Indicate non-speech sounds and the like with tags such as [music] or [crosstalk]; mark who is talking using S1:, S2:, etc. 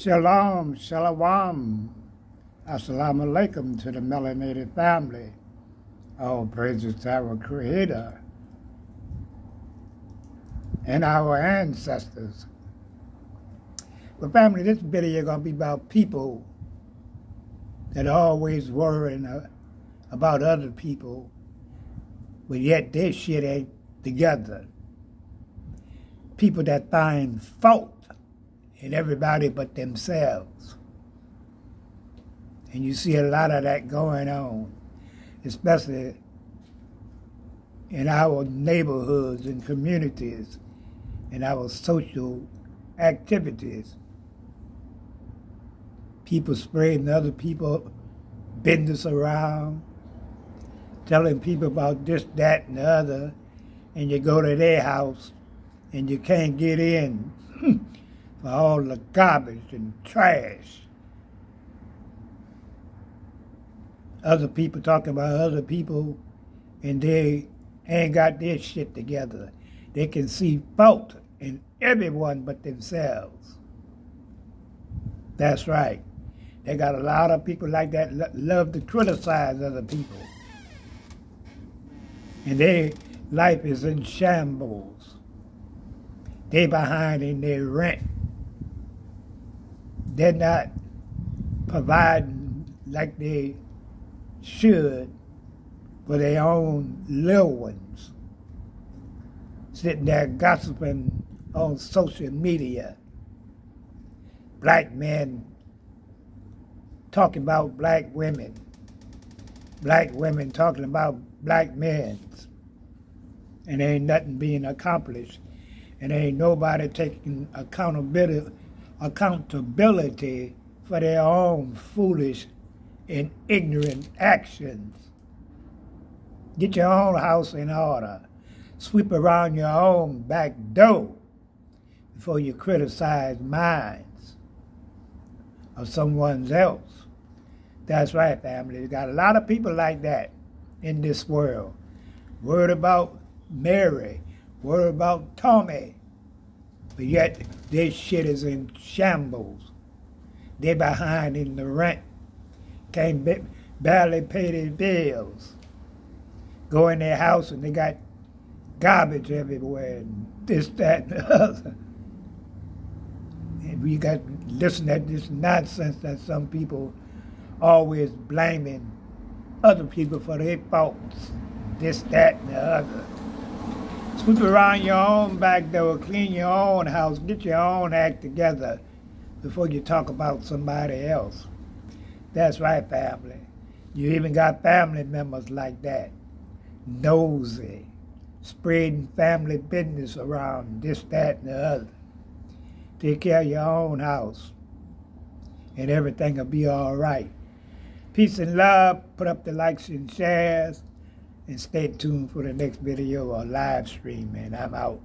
S1: Shalom, shalom, assalamu alaikum to the melanated family. All praises to our Creator and our ancestors. Well, family, this video is going to be about people that are always worrying uh, about other people, but yet their shit ain't together. People that find fault in everybody but themselves. And you see a lot of that going on, especially in our neighborhoods and communities, in our social activities. People spreading other people business around, telling people about this, that, and the other, and you go to their house and you can't get in [clears throat] for all the garbage and trash. Other people talking about other people and they ain't got their shit together. They can see fault in everyone but themselves. That's right. They got a lot of people like that love to criticize other people. And their life is in shambles. They behind in their rent they're not providing like they should for their own little ones. Sitting there gossiping on social media. Black men talking about black women. Black women talking about black men. And ain't nothing being accomplished. And ain't nobody taking accountability accountability for their own foolish and ignorant actions. Get your own house in order. Sweep around your own back door before you criticize minds of someone else. That's right, family. You got a lot of people like that in this world. Worried about Mary, worried about Tommy, but yet this shit is in shambles. They're behind in the rent. Can't barely pay their bills. Go in their house and they got garbage everywhere and this, that, and the other. And we got to listen to this nonsense that some people always blaming other people for their faults. This, that, and the other. Sweep around your own back door, clean your own house, get your own act together before you talk about somebody else. That's right, family. You even got family members like that. Nosy, spreading family business around this, that, and the other. Take care of your own house, and everything will be all right. Peace and love. Put up the likes and shares and stay tuned for the next video or live stream, man. I'm out.